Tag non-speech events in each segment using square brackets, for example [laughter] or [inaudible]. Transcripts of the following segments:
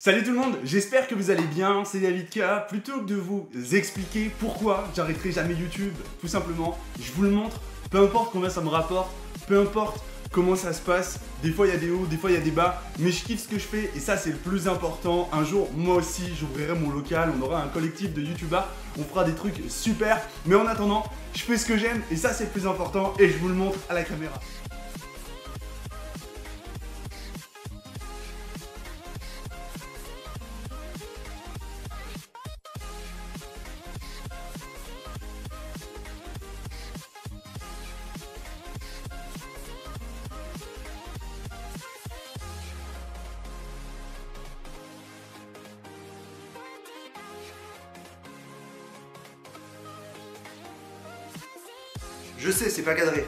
Salut tout le monde, j'espère que vous allez bien, c'est David K. Plutôt que de vous expliquer pourquoi j'arrêterai jamais YouTube, tout simplement, je vous le montre, peu importe combien ça me rapporte, peu importe comment ça se passe, des fois il y a des hauts, des fois il y a des bas, mais je kiffe ce que je fais et ça c'est le plus important. Un jour, moi aussi, j'ouvrirai mon local, on aura un collectif de YouTubers, on fera des trucs super, mais en attendant, je fais ce que j'aime et ça c'est le plus important et je vous le montre à la caméra. Je sais, c'est pas cadré.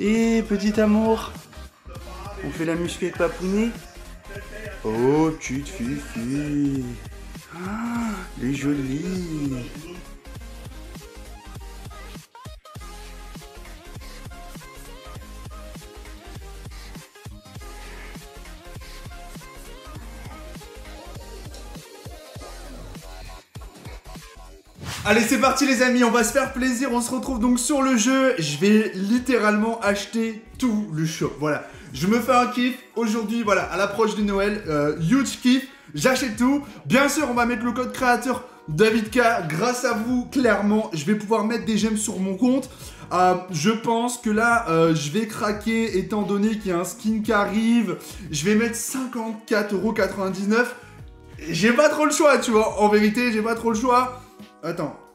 Et petit amour, on fait la muscu avec Papounet Oh, petite fifi. Ah, les jolies. Allez c'est parti les amis, on va se faire plaisir, on se retrouve donc sur le jeu, je vais littéralement acheter tout le shop, voilà. Je me fais un kiff, aujourd'hui voilà, à l'approche de Noël, euh, huge kiff, j'achète tout. Bien sûr on va mettre le code créateur David grâce à vous clairement, je vais pouvoir mettre des gemmes sur mon compte. Euh, je pense que là, euh, je vais craquer étant donné qu'il y a un skin qui arrive. Je vais mettre 54,99€. J'ai pas trop le choix, tu vois. En vérité, j'ai pas trop le choix. Attends.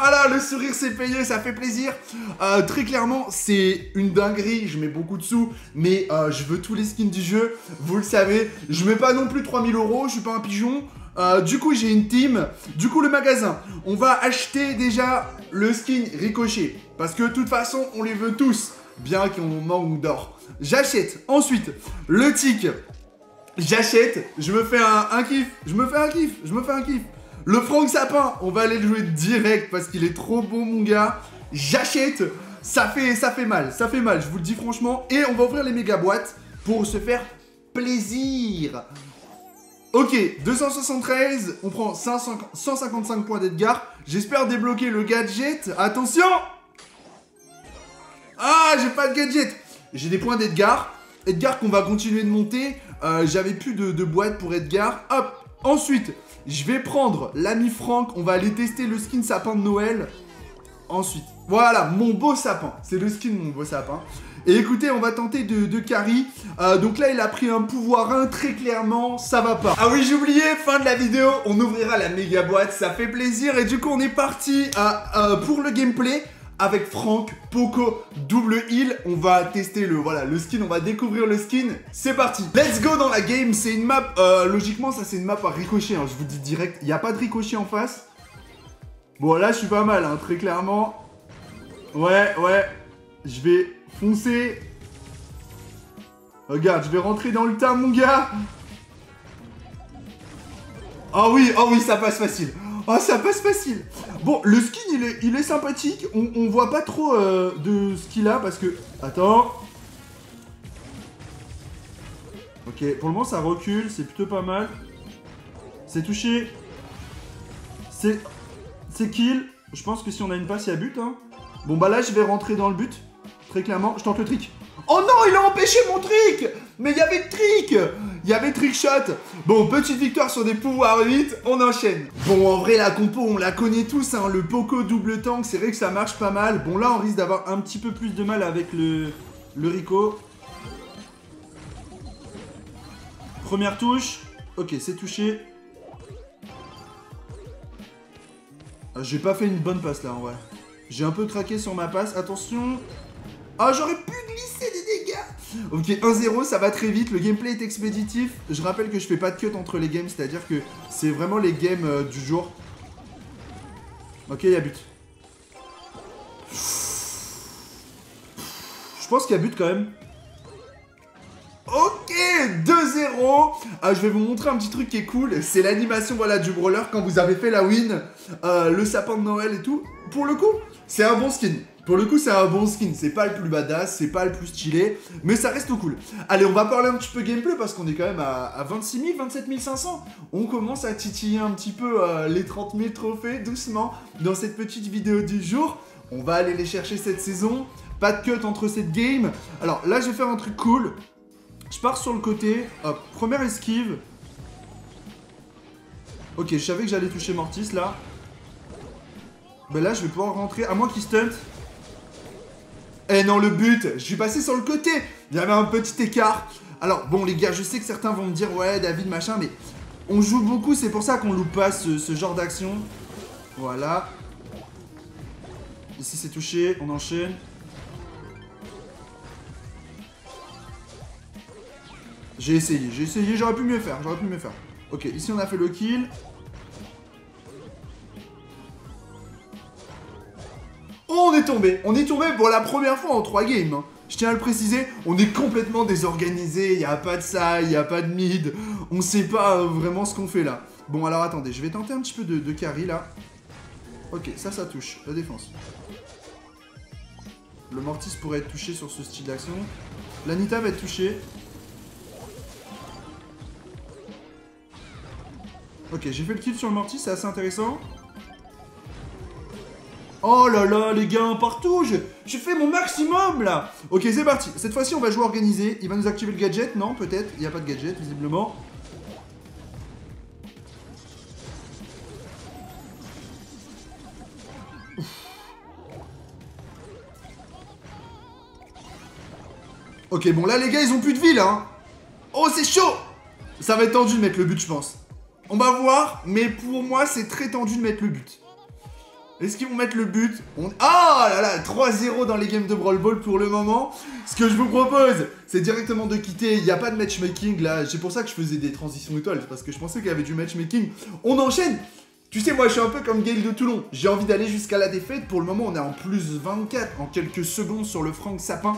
Ah là, le sourire s'est payé, ça fait plaisir. Euh, très clairement, c'est une dinguerie, je mets beaucoup de sous, mais euh, je veux tous les skins du jeu, vous le savez. Je mets pas non plus 3000 euros, je suis pas un pigeon. Euh, du coup, j'ai une team. Du coup, le magasin, on va acheter déjà le skin Ricochet. Parce que de toute façon, on les veut tous, bien qu'on manque d'or. J'achète ensuite le tic. J'achète, je me fais un kiff, je me fais un kiff, je me fais un kiff. Le Franck Sapin, on va aller le jouer direct parce qu'il est trop beau mon gars. J'achète, ça fait, ça fait mal, ça fait mal, je vous le dis franchement. Et on va ouvrir les méga boîtes pour se faire plaisir. Ok, 273, on prend 155 points d'Edgar. J'espère débloquer le gadget. Attention Ah, j'ai pas de gadget. J'ai des points d'Edgar. Edgar qu'on va continuer de monter. Euh, j'avais plus de, de boîte pour Edgar. Hop Ensuite, je vais prendre l'ami Franck, on va aller tester le skin sapin de Noël. Ensuite, voilà, mon beau sapin. C'est le skin mon beau sapin. Et écoutez, on va tenter de, de carry. Euh, donc là, il a pris un pouvoir 1, très clairement, ça va pas. Ah oui, j'ai oublié, fin de la vidéo, on ouvrira la méga boîte, ça fait plaisir. Et du coup, on est parti euh, euh, pour le gameplay avec Franck, Poco, double heal. On va tester le, voilà, le skin, on va découvrir le skin. C'est parti. Let's go dans la game. C'est une map, euh, logiquement, ça c'est une map à ricochet. Hein, je vous dis direct, il n'y a pas de ricochet en face. Bon, là, je suis pas mal, hein, très clairement. Ouais, ouais. Je vais foncer. Regarde, je vais rentrer dans le tas, mon gars. Oh oui, oh oui, ça passe facile. Oh, ça passe facile. Bon, le skin, il est, il est sympathique. On, on voit pas trop euh, de ce qu'il a parce que... Attends. Ok, pour le moment, ça recule. C'est plutôt pas mal. C'est touché. C'est... C'est kill. Je pense que si on a une passe, il y a but. Hein. Bon, bah là, je vais rentrer dans le but. Très clairement. Je tente le trick. Oh non, il a empêché mon trick Mais il y avait trick Il y avait trick shot Bon, petite victoire sur des pouvoirs 8, on enchaîne. Bon, en vrai, la compo, on la connaît tous, hein, le Poco double tank, c'est vrai que ça marche pas mal. Bon, là, on risque d'avoir un petit peu plus de mal avec le, le Rico. Première touche. Ok, c'est touché. Ah, J'ai pas fait une bonne passe, là, en vrai. J'ai un peu craqué sur ma passe. Attention ah, j'aurais pu Ok, 1-0, ça va très vite, le gameplay est expéditif. Je rappelle que je fais pas de cut entre les games, c'est-à-dire que c'est vraiment les games euh, du jour. Ok, il y a but. Je pense qu'il y a but quand même. Ok, 2-0 ah, Je vais vous montrer un petit truc qui est cool. C'est l'animation voilà, du brawler quand vous avez fait la win, euh, le sapin de Noël et tout. Pour le coup, c'est un bon skin. Pour le coup, c'est un bon skin. C'est pas le plus badass, c'est pas le plus stylé, mais ça reste cool. Allez, on va parler un petit peu gameplay parce qu'on est quand même à, 26 000, 27 500. On commence à titiller un petit peu euh, les 30 000 trophées doucement dans cette petite vidéo du jour. On va aller les chercher cette saison. Pas de cut entre cette game. Alors là, je vais faire un truc cool. Je pars sur le côté. Hop, première esquive. Ok, je savais que j'allais toucher Mortis là. Ben là, je vais pouvoir rentrer. À moins qu'il stunt. Eh non, le but Je suis passé sur le côté Il y avait un petit écart. Alors, bon, les gars, je sais que certains vont me dire, ouais, David, machin, mais on joue beaucoup, c'est pour ça qu'on loupe pas ce, ce genre d'action. Voilà. Ici, c'est touché, on enchaîne. J'ai essayé, j'ai essayé, j'aurais pu mieux faire, j'aurais pu mieux faire. Ok, ici on a fait le kill. On est tombé On est tombé pour la première fois en 3 games. Hein. Je tiens à le préciser, on est complètement désorganisé, il n'y a pas de ça, il n'y a pas de mid, on sait pas euh, vraiment ce qu'on fait là. Bon alors attendez, je vais tenter un petit peu de, de carry là. Ok, ça, ça touche, la défense. Le Mortis pourrait être touché sur ce style d'action. L'Anita va être touchée. Ok, j'ai fait le kill sur le mortis, c'est assez intéressant. Oh là là, les gars, partout Je fais mon maximum, là Ok, c'est parti. Cette fois-ci, on va jouer organisé. Il va nous activer le gadget Non, peut-être. Il n'y a pas de gadget, visiblement. Ok, bon, là, les gars, ils ont plus de vie, là. Hein. Oh, c'est chaud Ça va être tendu de mettre le but, je pense. On va voir, mais pour moi, c'est très tendu de mettre le but. Est-ce qu'ils vont mettre le but On... Ah là là, 3-0 dans les games de Brawl Ball pour le moment. Ce que je vous propose, c'est directement de quitter. Il n'y a pas de matchmaking là. C'est pour ça que je faisais des transitions étoiles, parce que je pensais qu'il y avait du matchmaking. On enchaîne tu sais, moi, je suis un peu comme Gail de Toulon. J'ai envie d'aller jusqu'à la défaite. Pour le moment, on est en plus 24 en quelques secondes sur le Frank Sapin.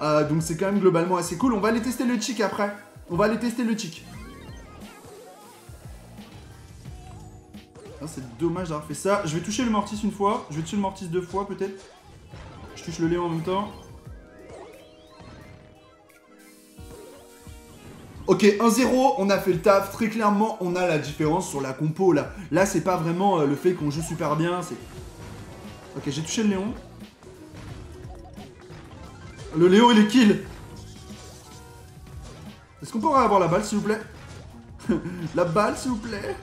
Euh, donc, c'est quand même globalement assez cool. On va aller tester le chic après. On va aller tester le chic. C'est dommage d'avoir fait ça. Je vais toucher le Mortis une fois. Je vais toucher le Mortis deux fois, peut-être. Je touche le Léon en même temps. Ok, 1-0, on a fait le taf. Très clairement, on a la différence sur la compo, là. Là, c'est pas vraiment euh, le fait qu'on joue super bien, c'est... Ok, j'ai touché le Léon. Le Léon, il est kill Est-ce qu'on pourrait avoir la balle, s'il vous plaît? [laughs] La balle, s'il vous plaît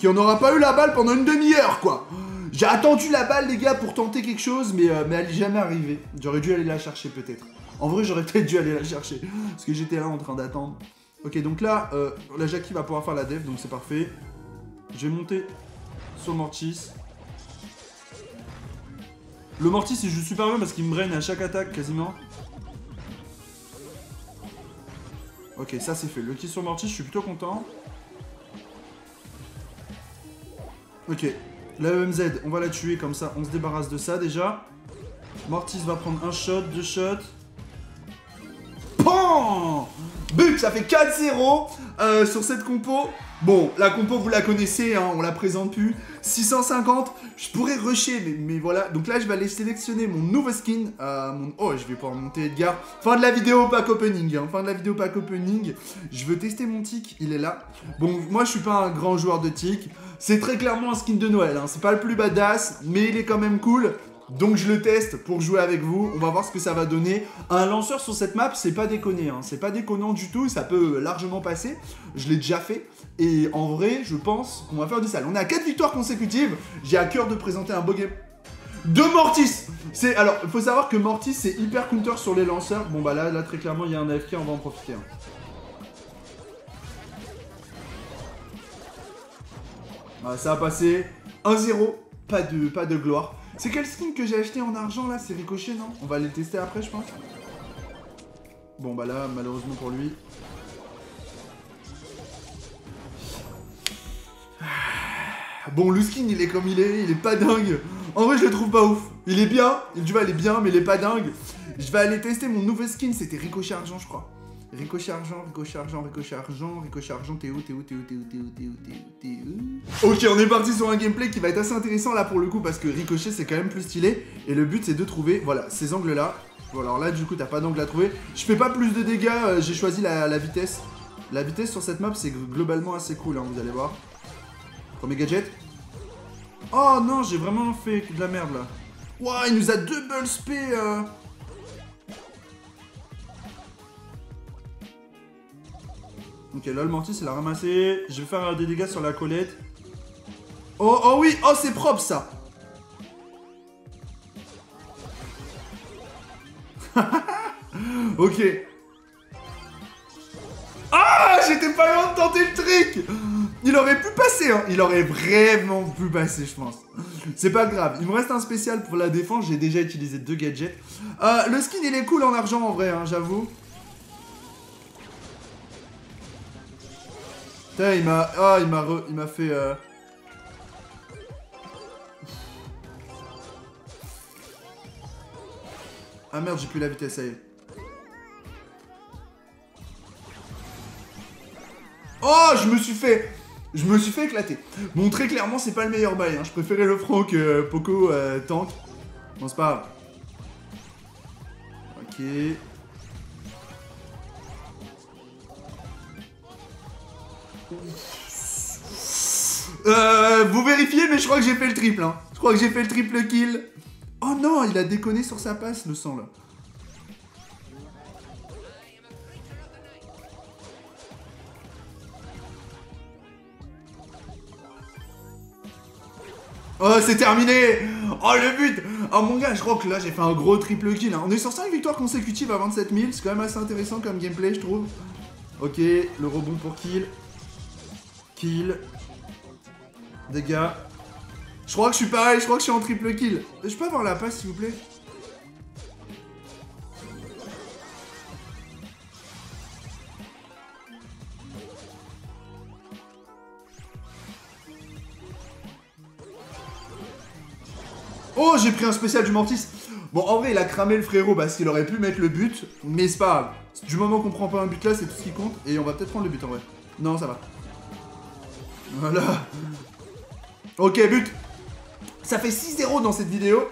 qui en aura pas eu la balle pendant une demi-heure, quoi. J'ai attendu la balle, les gars, pour tenter quelque chose, mais, euh, elle est jamais arrivée. J'aurais dû aller la chercher, peut-être. En vrai, j'aurais [laughs] peut-être dû aller la chercher, parce que j'étais là en train d'attendre. Ok, donc là, euh, la Jackie va pouvoir faire la def, donc c'est parfait. Je vais monter sur Mortis. Le Mortis, il joue super bien parce qu'il me brain à chaque attaque, quasiment. Ok, ça c'est fait. Le kill sur Mortis, je suis plutôt content. Ok. La EMZ, on va la tuer comme ça. On se débarrasse de ça déjà. Mortis va prendre un shot, deux shots. PAN But, ça fait 4-0 euh, sur cette compo. Bon, la compo, vous la connaissez, hein, on la présente plus. 650, je pourrais rusher, mais, voilà. Donc là, je vais aller sélectionner mon nouveau skin. Euh, oh, je vais pouvoir monter Edgar. Fin de la vidéo, pack opening. Hein. Fin de la vidéo, pack opening. Je veux tester mon tic, il est là. Bon, moi, je suis pas un grand joueur de tic. C'est très clairement un skin de Noël. Hein. C'est pas le plus badass, mais il est quand même cool. Donc je le teste pour jouer avec vous, on va voir ce que ça va donner. Un lanceur sur cette map, c'est pas déconné, hein. c'est pas déconnant du tout, ça peut largement passer. Je l'ai déjà fait, et en vrai, je pense qu'on va faire du sale. On est à 4 victoires consécutives, j'ai à cœur de présenter un beau game. De Mortis C'est Alors, il faut savoir que Mortis, c'est hyper counter sur les lanceurs. Bon bah là, là très clairement, il y a un AFK, on va en profiter. Hein. Ah, ça a passé 1-0, pas de, pas de gloire. C'est quel skin que j'ai acheté en argent là? C'est Ricochet, non? On va aller le tester après, je pense. Bon, bah là, malheureusement pour lui. Bon, le skin, il est comme il est, il est pas dingue. En vrai, je le trouve pas ouf. Il est bien, tu vois, il est bien, mais il est pas dingue. Je vais aller tester mon nouveau skin, c'était Ricochet Argent, je crois. Ricochet Argent, Ricochet Argent, Ricochet Argent, Ricochet Argent, t'es où, t'es où, t'es où, t'es où, t'es où, t'es où, t'es où, t'es où Ok, on est parti sur un gameplay qui va être assez intéressant là pour le coup parce que Ricochet c'est quand même plus stylé et le but c'est de trouver, voilà, ces angles là. Bon alors là du coup t'as pas d'angle à trouver. Je fais pas plus de dégâts, euh, j'ai choisi la, vitesse. La vitesse sur cette map c'est globalement assez cool, hein, vous allez voir. Premier gadget. Oh non, j'ai vraiment fait de la merde là. Ouah, il nous a double spé euh... Ok, là, le mortis, il a ramassé. Je vais faire des dégâts sur la colette. Oh, oh oui Oh, c'est propre, ça [laughs] Ok. Ah J'étais pas loin de tenter le truc Il aurait pu passer, hein Il aurait vraiment pu passer, je pense. C'est pas grave. Il me reste un spécial pour la défense. J'ai déjà utilisé deux gadgets. Euh, le skin, il est cool en argent, en vrai, hein, j'avoue. Il m'a... Ah, il m'a Il m'a fait... Euh... Ah merde, j'ai plus la vitesse, ça y est. Oh, je me suis fait... Je me suis fait éclater. Bon, très clairement, c'est pas le meilleur bail. Hein. Je préférais le franc que Poco euh, tank. Bon, c'est pas grave. Ok. Euh, vous vérifiez, mais je crois que j'ai fait le triple. Hein. Je crois que j'ai fait le triple kill. Oh non, il a déconné sur sa passe, le sang, là. Oh, c'est terminé Oh, le but Oh, mon gars, je crois que là, j'ai fait un gros triple kill. Hein. On est sur 5 victoires consécutives à 27 000. C'est quand même assez intéressant comme gameplay, je trouve. Ok, le rebond pour kill. Kill. Dégâts. Je crois que je suis pareil, je crois que je suis en triple kill. Je peux avoir la passe, s'il vous plaît? Oh, j'ai pris un spécial du Mortis. Bon, en vrai, il a cramé le frérot parce qu'il aurait pu mettre le but, mais c'est pas grave. Du moment qu'on prend pas un but là, c'est tout ce qui compte. Et on va peut-être prendre le but en vrai. Non, ça va. Voilà. Ok, but. Ça fait 6-0 dans cette vidéo.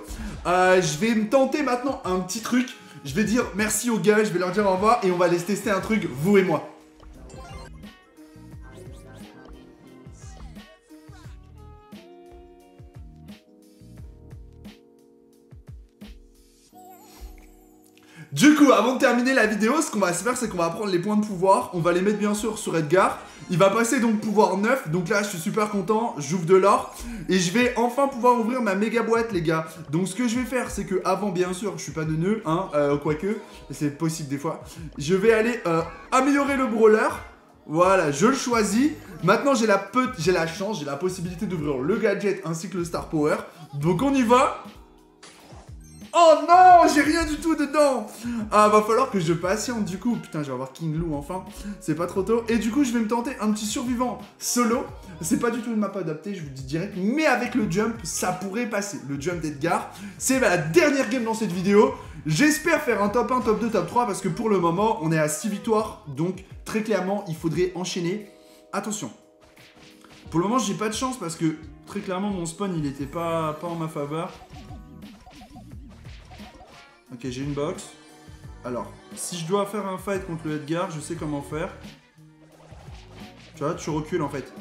Euh, je vais me tenter maintenant un petit truc. Je vais dire merci aux gars, je vais leur dire au revoir et on va aller tester un truc, vous et moi. Du coup, avant de terminer la vidéo, ce qu'on va se faire, c'est qu'on va prendre les points de pouvoir. On va les mettre bien sûr sur Edgar. Il va passer donc pouvoir 9. Donc là, je suis super content. J'ouvre de l'or. Et je vais enfin pouvoir ouvrir ma méga boîte, les gars. Donc ce que je vais faire, c'est que avant, bien sûr, je suis pas de nœud, hein, euh, quoique. C'est possible des fois. Je vais aller euh, améliorer le brawler. Voilà, je le choisis. Maintenant, j'ai la, j'ai la chance, j'ai la possibilité d'ouvrir le gadget ainsi que le star power. Donc on y va. Oh non, j'ai rien du tout dedans Ah, va falloir que je patiente du coup. Putain, je vais avoir King Lou enfin. C'est pas trop tôt. Et du coup, je vais me tenter un petit survivant solo. C'est pas du tout une map adaptée, je vous dis direct. Mais avec le jump, ça pourrait passer. Le jump d'Edgar. C'est la dernière game dans cette vidéo. J'espère faire un top 1, top 2, top 3 parce que pour le moment, on est à 6 victoires. Donc, très clairement, il faudrait enchaîner. Attention. Pour le moment, j'ai pas de chance parce que très clairement, mon spawn, il était pas, pas en ma faveur. Ok, j'ai une box. Alors, si je dois faire un fight contre le Edgar, je sais comment faire. Tu vois, tu recules en fait.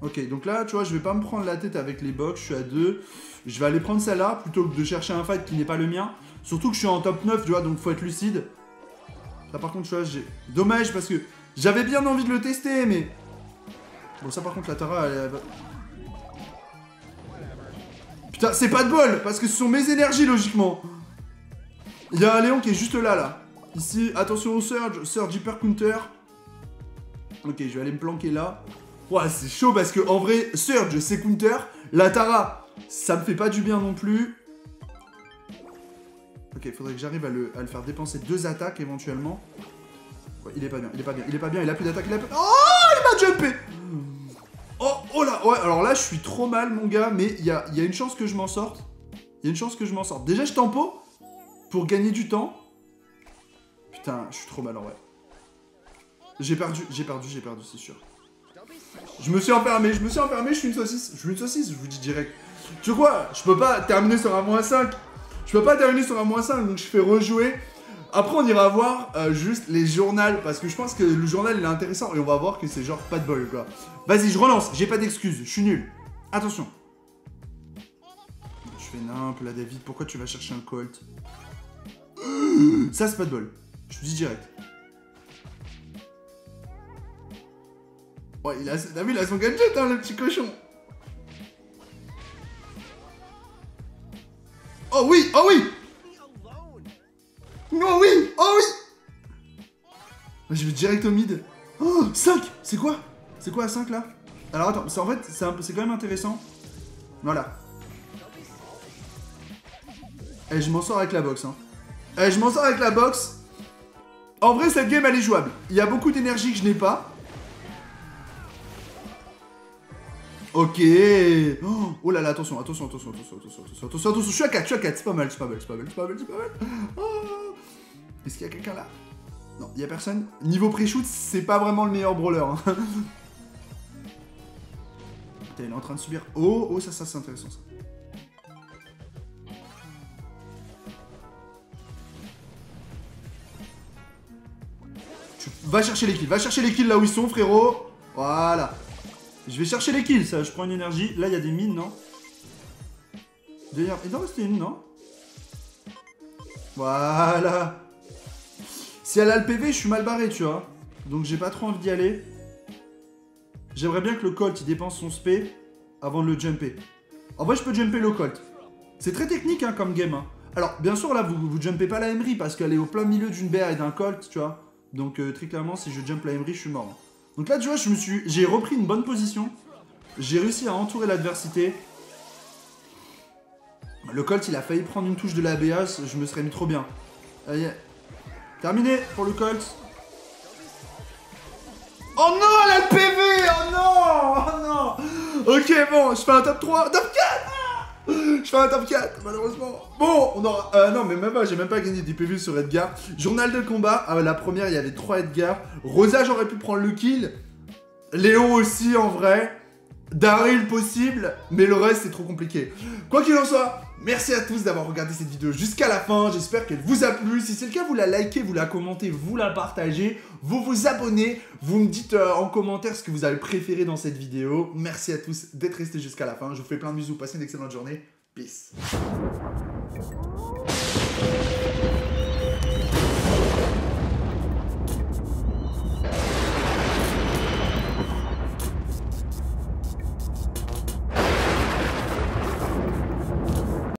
Ok, donc là, tu vois, je vais pas me prendre la tête avec les box, je suis à 2. Je vais aller prendre celle-là, plutôt que de chercher un fight qui n'est pas le mien. Surtout que je suis en top 9, tu vois, donc faut être lucide. Là, par contre, tu vois, j'ai... Dommage, parce que j'avais bien envie de le tester, mais... Bon, ça, par contre, la Tara, elle, c'est pas de bol, parce que ce sont mes énergies, logiquement. Il y a un Léon qui est juste là, là. Ici, attention au Surge, Surge Hyper Counter. Ok, je vais aller me planquer là. Ouais, c'est chaud parce que en vrai, Surge, c'est Counter. La Tara, ça me fait pas du bien non plus. Ok, faudrait que j'arrive à le, faire dépenser deux attaques éventuellement. Il est pas bien, il est pas bien, il est pas bien, il a plus d'attaque, il a plus... Oh, il m'a jumpé Oh, oh là, ouais, alors là, je suis trop mal, mon gars, mais il y a, y a une chance que je m'en sorte. Il y a une chance que je m'en sorte. Déjà, je tempo pour gagner du temps. Putain, je suis trop mal en vrai. J'ai perdu, j'ai perdu, j'ai perdu, c'est sûr. Je me suis enfermé, je me suis enfermé, je suis une saucisse. Je suis une saucisse, je vous dis direct. Tu vois Je peux pas terminer sur un moins 5. Je peux pas terminer sur un moins 5, donc je fais rejouer. Après, on ira voir euh, juste les journaux, parce que je pense que le journal, il est intéressant, et on va voir que c'est genre pas de bol, quoi. Vas-y, je relance, j'ai pas d'excuses, je suis nul. Attention. Je fais nimp, là, David, pourquoi tu vas chercher un Colt? [gasps] Ça, c'est pas de bol. Je te dis direct. Ouais, il a, il a son gadget, hein, le petit cochon. Oh oui, oh oui Oh oui Oh oui Je vais direct au mid. Oh 5 C'est quoi? C'est quoi à 5 là? Alors attends, en fait, c'est quand même intéressant. Voilà. Et je m'en sors avec la box. Hein. Et je m'en sors avec la box. En vrai, cette game, elle est jouable. Il y a beaucoup d'énergie que je n'ai pas. Ok. Oh, là là, attention, attention, attention, attention, attention, attention, attention, attention. Je suis à 4, je suis à 4. C'est pas mal, c'est pas mal, c'est pas mal, c'est pas mal, c'est pas mal. Oh. Est-ce qu'il y a quelqu'un là? Non, il y a personne. Niveau pré-shoot, c'est pas vraiment le meilleur brawler. Hein. [laughs] Putain, il est en train de subir. Oh, oh, ça, ça, c'est intéressant ça. Tu va chercher les kills, va chercher les kills là où ils sont, frérot. Voilà. Je vais chercher les kills, ça. Je prends une énergie. Là, il y a des mines, non? D'ailleurs, il doit rester une, non? Voilà. Si elle a le PV, je suis mal barré, tu vois. Donc j'ai pas trop envie d'y aller. J'aimerais bien que le Colt il dépense son spé avant de le jumper. En vrai, je peux jumper le Colt. C'est très technique hein, comme game. Hein. Alors, bien sûr, là, vous, vous jumpez pas la Emery parce qu'elle est au plein milieu d'une BR et d'un Colt, tu vois. Donc, euh, très clairement, si je jump la Emery, je suis mort. Donc là, tu vois, je suis, j'ai repris une bonne position. J'ai réussi à entourer l'adversité. Le Colt, il a failli prendre une touche de la BA, je me serais mis trop bien. Terminé pour le Colt. Oh non, elle a le PV Oh non Oh non Ok, bon, je fais un top 3. Top 4 Je fais un top 4, malheureusement. Bon, on aura... Euh, non, mais même pas, j'ai même pas gagné des PV sur Edgar. Journal de combat, ah, la première, il y avait 3 Edgar. Rosa, j'aurais pu prendre le kill. Léon aussi, en vrai. Daryl possible, mais le reste, c'est trop compliqué. Quoi qu'il en soit, Merci à tous d'avoir regardé cette vidéo jusqu'à la fin, j'espère qu'elle vous a plu. Si c'est le cas, vous la likez, vous la commentez, vous la partagez, vous vous abonnez, vous me dites euh, en commentaire ce que vous avez préféré dans cette vidéo. Merci à tous d'être restés jusqu'à la fin, je vous fais plein de bisous, passez une excellente journée, peace.